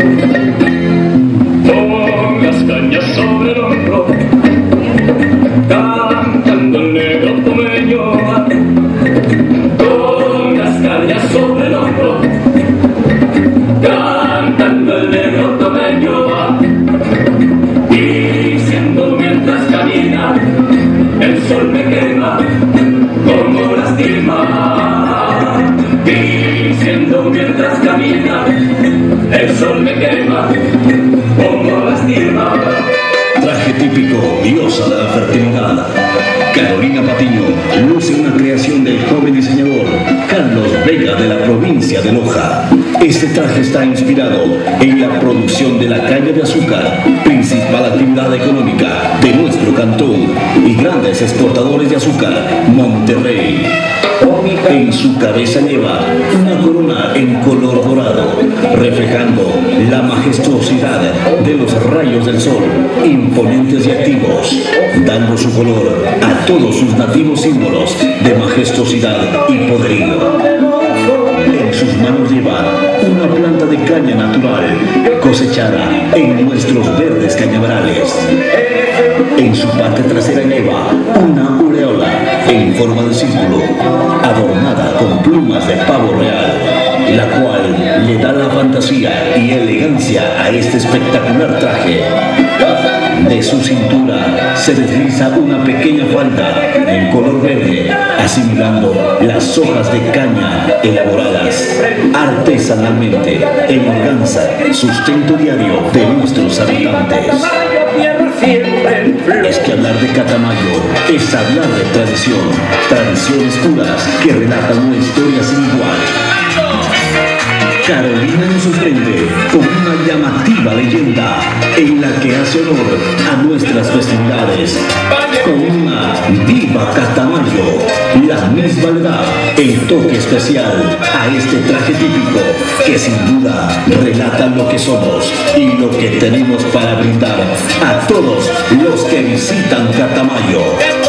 Con las cañas sobre el hombro, cantando el negro tomeño. Con las cañas sobre el hombro, cantando el negro tomeño. Diciendo mientras camina, el sol me quema como lastima. Mientras camina, el sol me quema como lastima. Traje típico, diosa de la fertilidad. Carolina Patiño luce una creación del joven diseñador Carlos Vega de la provincia de Loja. Este traje está inspirado en la producción de la caña de azúcar, principal actividad económica y grandes exportadores de azúcar, Monterrey. En su cabeza lleva una corona en color dorado, reflejando la majestuosidad de los rayos del sol, imponentes y activos, dando su color a todos sus nativos símbolos de majestuosidad y poderío. Sus manos lleva una planta de caña natural cosechada en nuestros verdes cañaverales. En su parte trasera lleva una aureola en forma de círculo, adornada con plumas de pavo real, la cual le da la fantasía y elegancia a este espectacular traje. De su cintura se desliza una pequeña falda en color verde, asimilando las hojas de caña elaboradas artesanalmente en organza, sustento diario de nuestros habitantes. Es que hablar de Catamayo es hablar de tradición, tradiciones puras que relatan una historia sin igual. Carolina nos sorprende con una llamativa leyenda en la que hace honor a nuestras festividades. Con una viva Catamayo, la misma le el toque especial a este traje típico que sin duda relata lo que somos y lo que tenemos para brindar a todos los que visitan Catamayo.